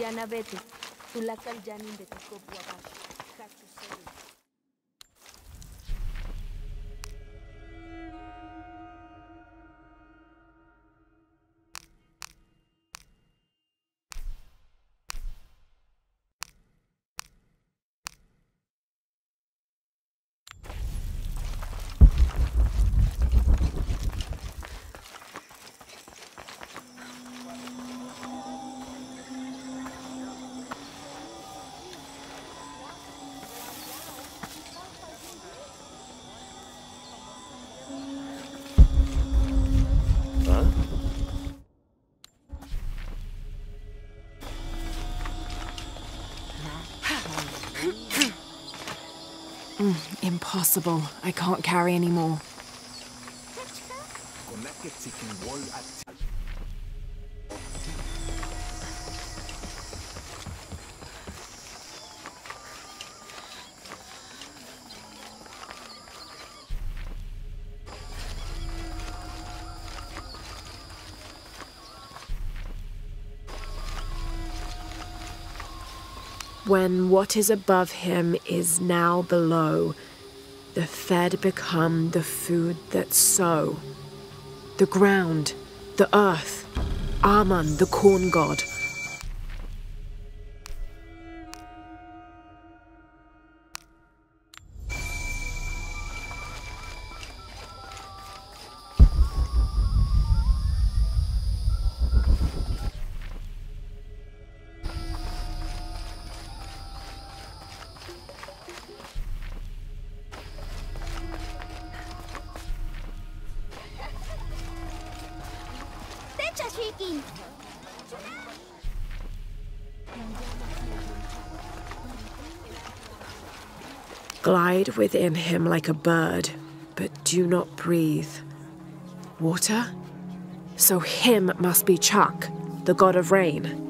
Yana Betu, Tulakal Yanin de Tucopuapash. Mm, impossible. I can't carry any more. When what is above him is now below, the fed become the food that sow. The ground, the earth, Aman, the corn god. Glide within him like a bird, but do not breathe. Water? So him must be Chaac, the god of rain.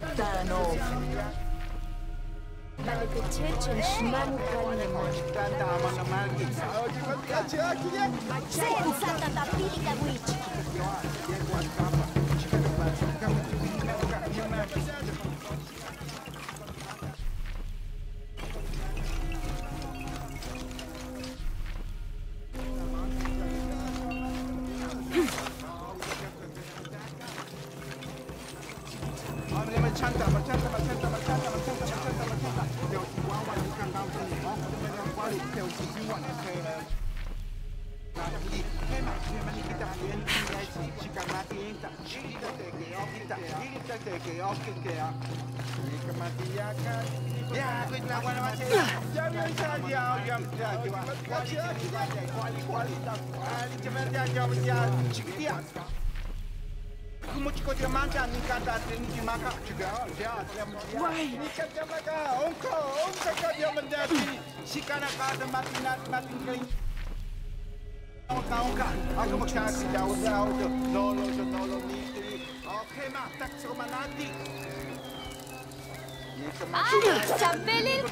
Tano. Malepechechen shman kalneman. Sen santa tapilika witch. Ako Why? Anna, c'ha velil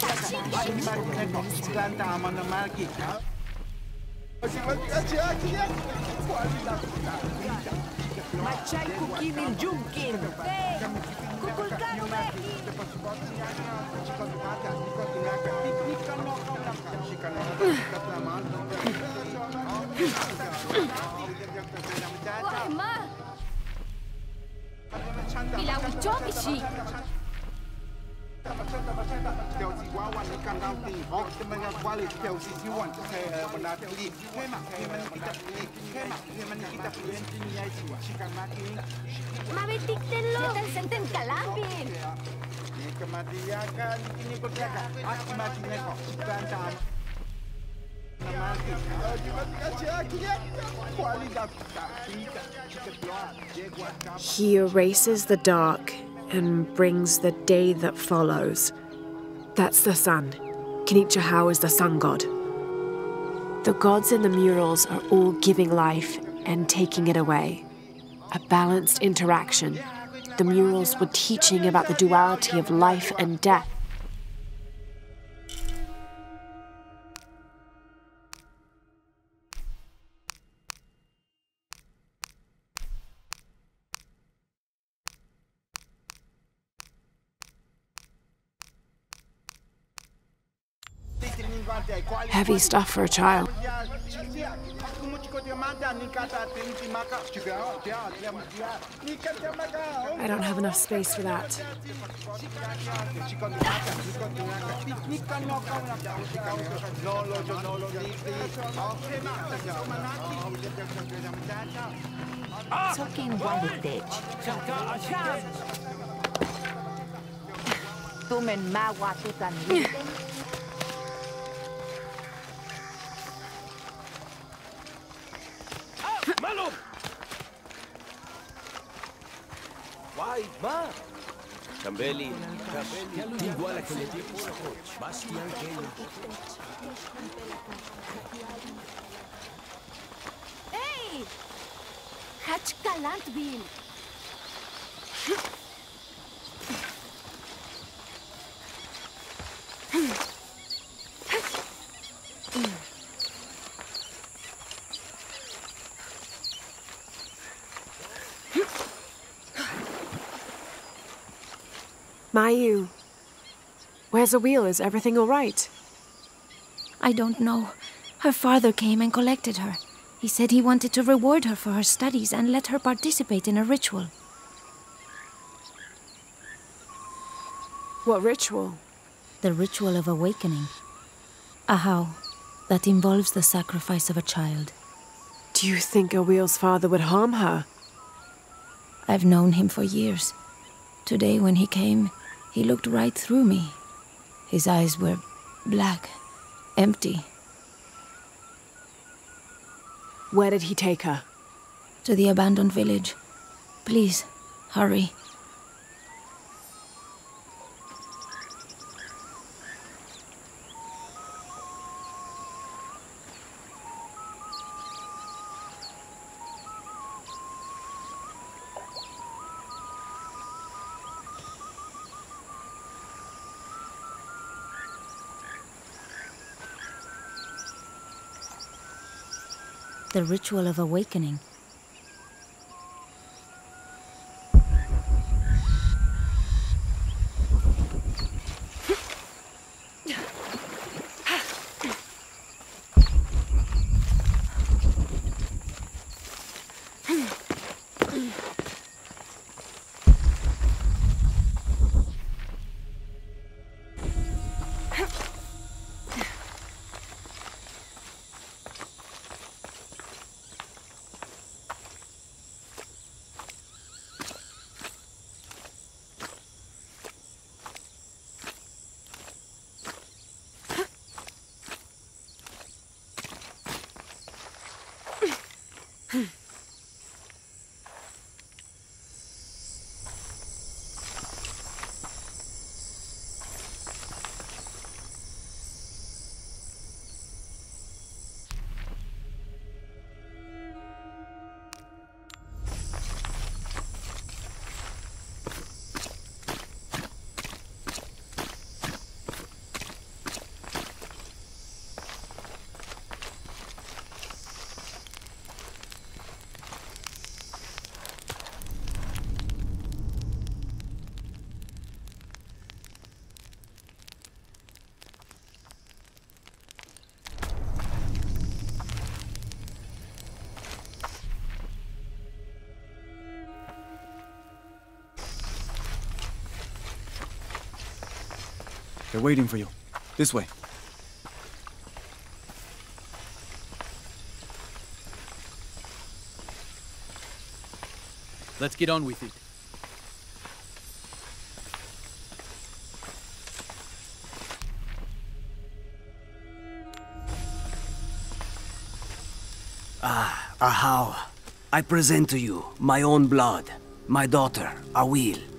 Ma c'è il cucchino il giunkin! Cuculcano vecchi! وإما Bilawi Jokishi. Mabitiktenlo! Senten kalapin! Ini kematian kan, ini berjaga. Akibatnya kok, bantahan. He erases the dark and brings the day that follows. That's the sun. Kinich Ahau is the sun god. The gods in the murals are all giving life and taking it away. A balanced interaction. The murals were teaching about the duality of life and death. Heavy stuff for a child. I don't have enough space for that. Sokin walitech. Tumen mawa Vai, va. Tambelli. Tambelli. Igual a que le di por Bastian Kelly. Hey! Hatch Galantbil. Mayu, where's the wheel? Is everything all right? I don't know. Her father came and collected her. He said he wanted to reward her for her studies and let her participate in a ritual. What ritual? The ritual of awakening. A how that involves the sacrifice of a child. Do you think Awil's father would harm her? I've known him for years. Today, when he came, he looked right through me. His eyes were black, empty. Where did he take her? To the abandoned village. Please, hurry. The ritual of awakening. They're waiting for you. This way. Let's get on with it. Ah, Ahau, I present to you my own blood, my daughter, Awil.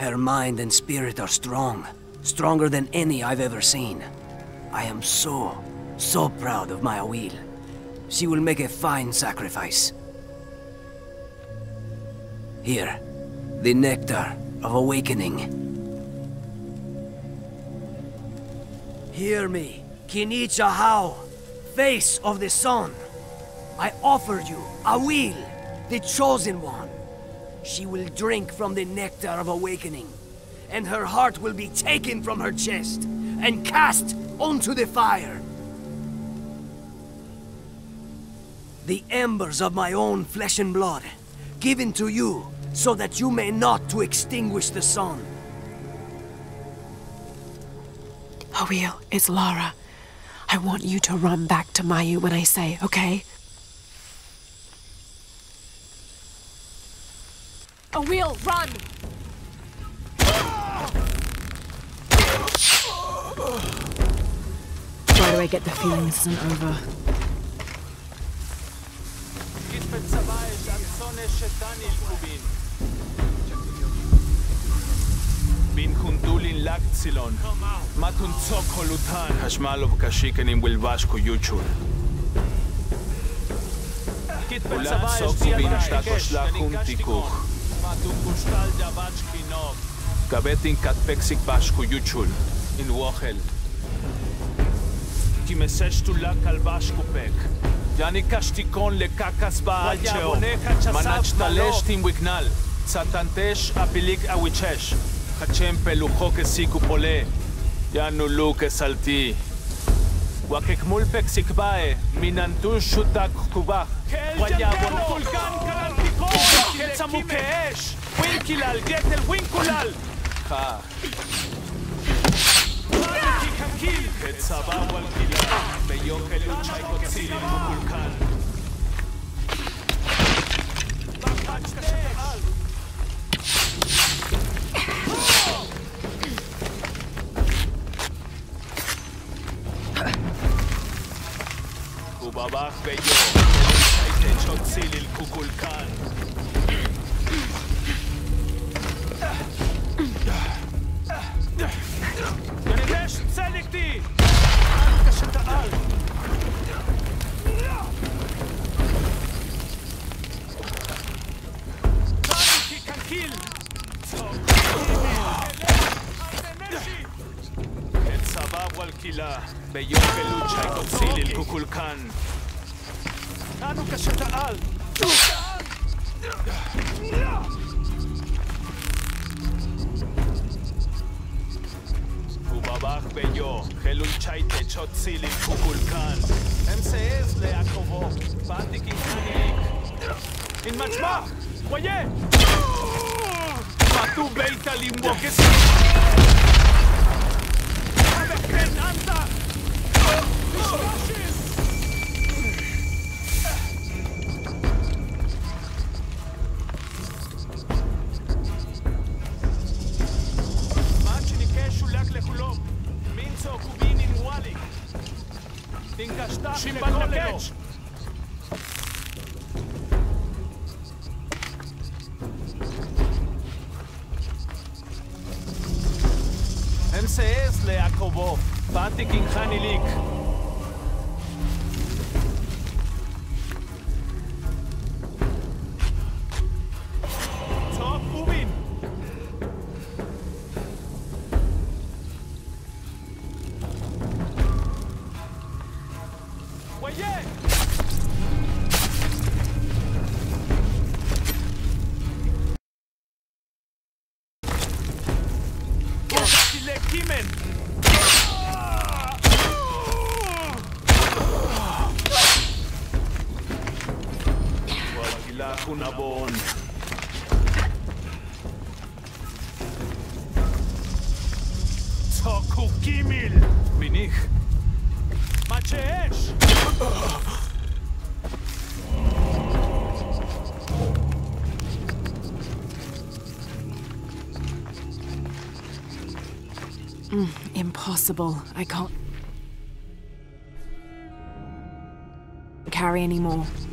Her mind and spirit are strong, stronger than any I've ever seen. I am so, so proud of my Awil. She will make a fine sacrifice. Here, the nectar of awakening. Hear me, Kinich Ahau, face of the sun. I offer you Awil, the chosen one. She will drink from the nectar of awakening, and her heart will be taken from her chest and cast onto the fire. The embers of my own flesh and blood, given to you so that you may not to extinguish the sun. Awil, it's Lara. I want you to run back to Mayu when I say, okay? Awil, run! Why do I get the feeling this isn't over? Bin Kundulin Lakzilon, Matun Tsokolutan, Hashmalov Kashikanin Wilvashko Yuchur. Ulan Sokubin Shtakoshlakun Tikuch. Matun Kushtal Javachkinov. Gabetin katpeksik bashku yuchul in wohel. Ki meseshtu la kalbashku pek. Yani kashtikon le kakas baalcheo. Manach talesh tim wignal. Satantesh apilik awichesh. Hachem pelucho kesiku pole. Yanu luke salti. Wakekmul peksik bae. Minantush shutak kubah. Wayabon. Vulkan ¡Él samukeesh! ¡Winkilal! ¡Getel winkulal! ¡Ja! את סבא וולקילה, ביום אלו צ'ייקוצין ומקולקל. ובבח ביום, הייתן אל קוקולקן. תפילה ביום גלות שי קוציל אל קוקולקן. אנו קשת העל! ובבח ביו, חלול צ'ייטה צ'וציל עם קוקולקן. הם סעז ליעקובו, באתי כנעניק. אין מצמח! וויה! אה! פתו ביתה לימבוקס! לכולם. מינצו קובין עם וואלי. תנגשתה לכל לקץ'. MCS לעכובו, פנטיק עם חני ליק. צוקו גימיל! מניח. מה שיש! Impossible. I can't carry anymore. I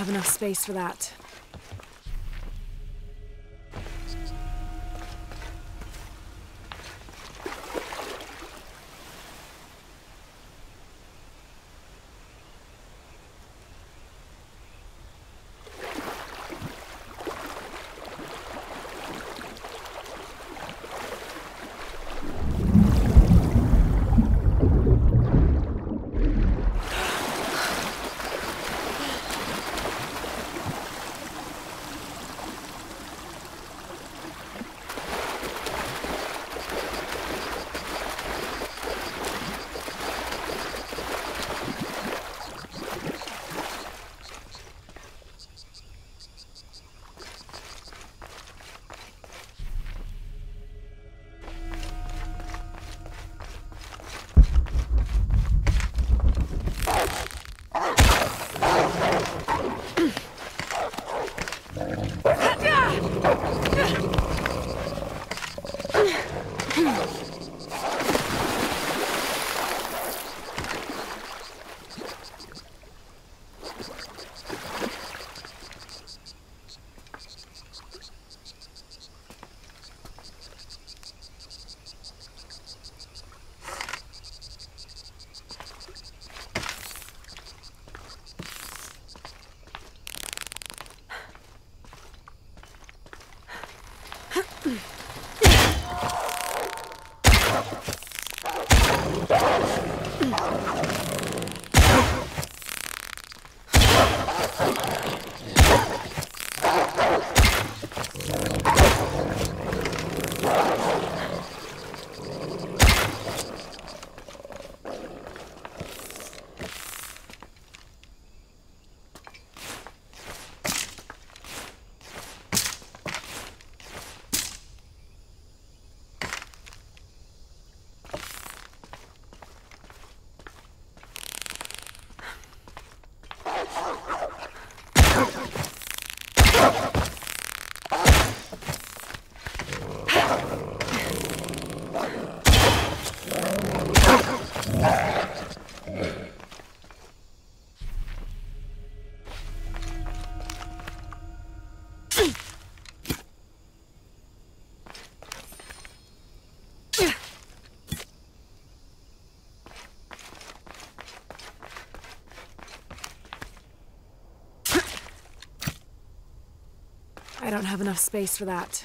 Have enough space for that. I don't have enough space for that.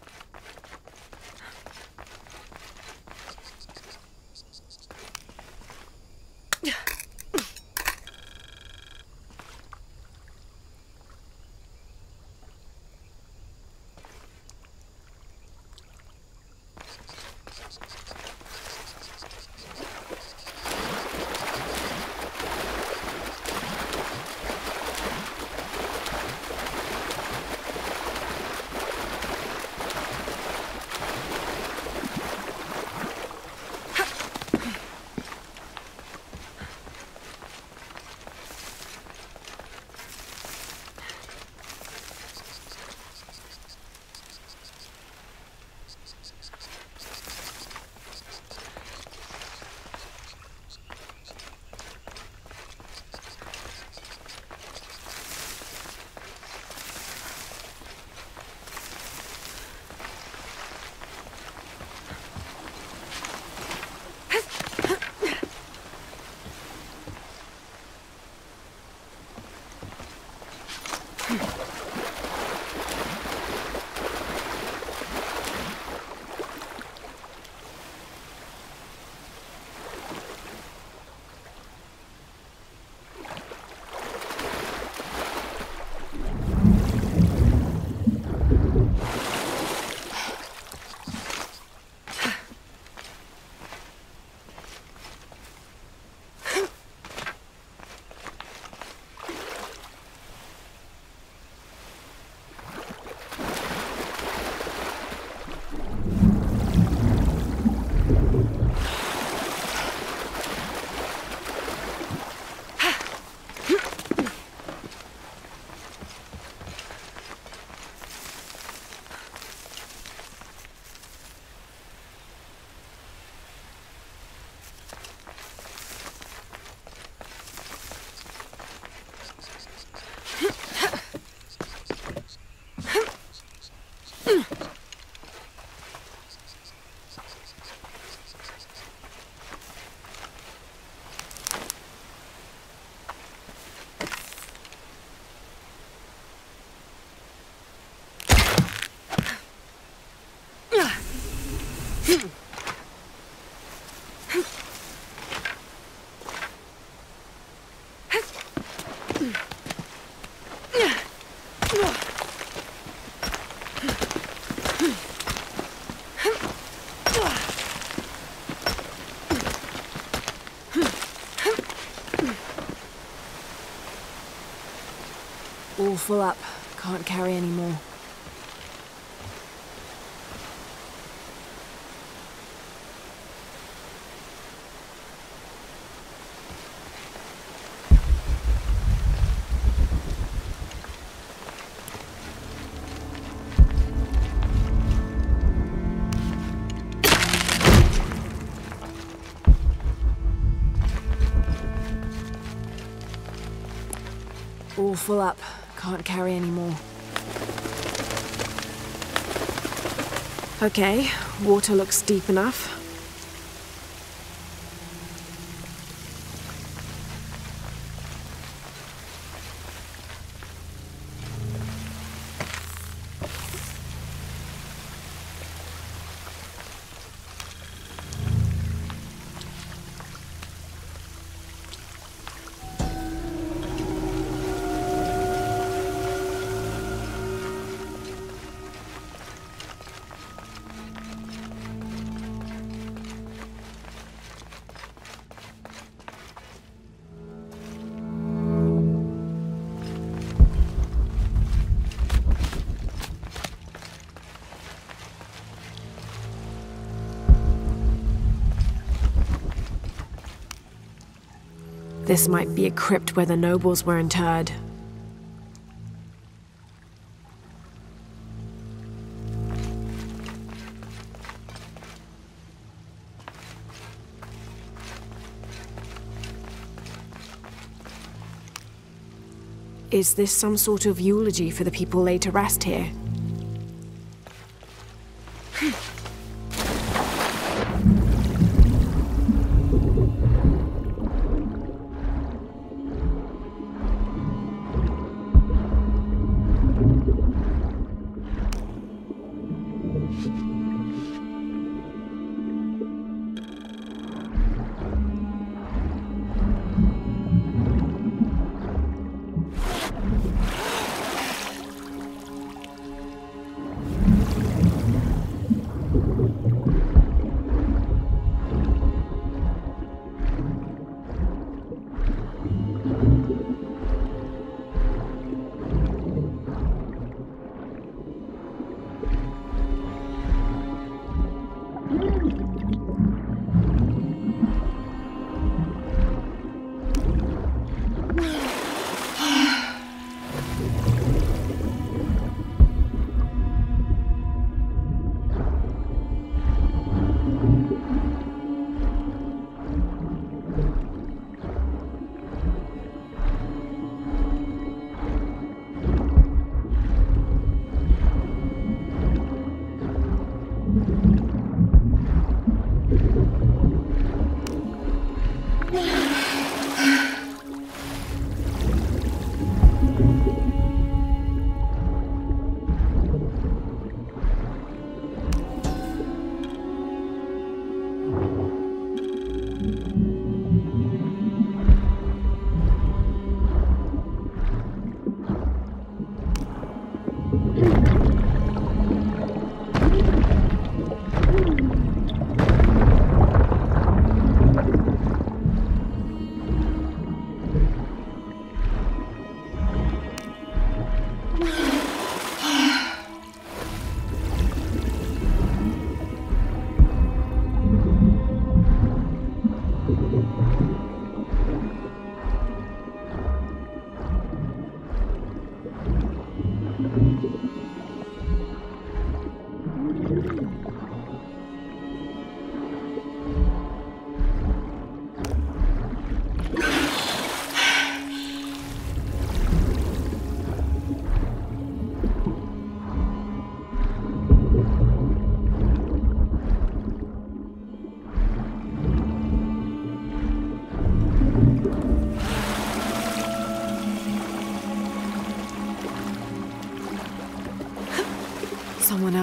All full up. Can't carry any more. All full up. Can't carry any more. Okay, water looks deep enough. This might be a crypt where the nobles were interred. Is this some sort of eulogy for the people laid to rest here?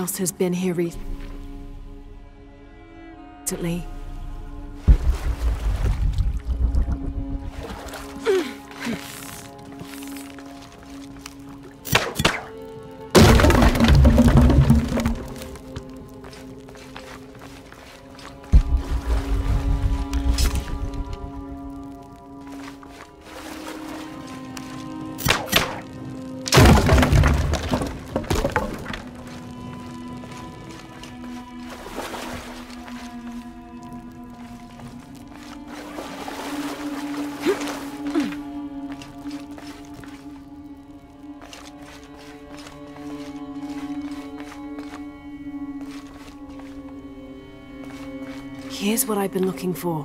Else has been here recently. What I've been looking for.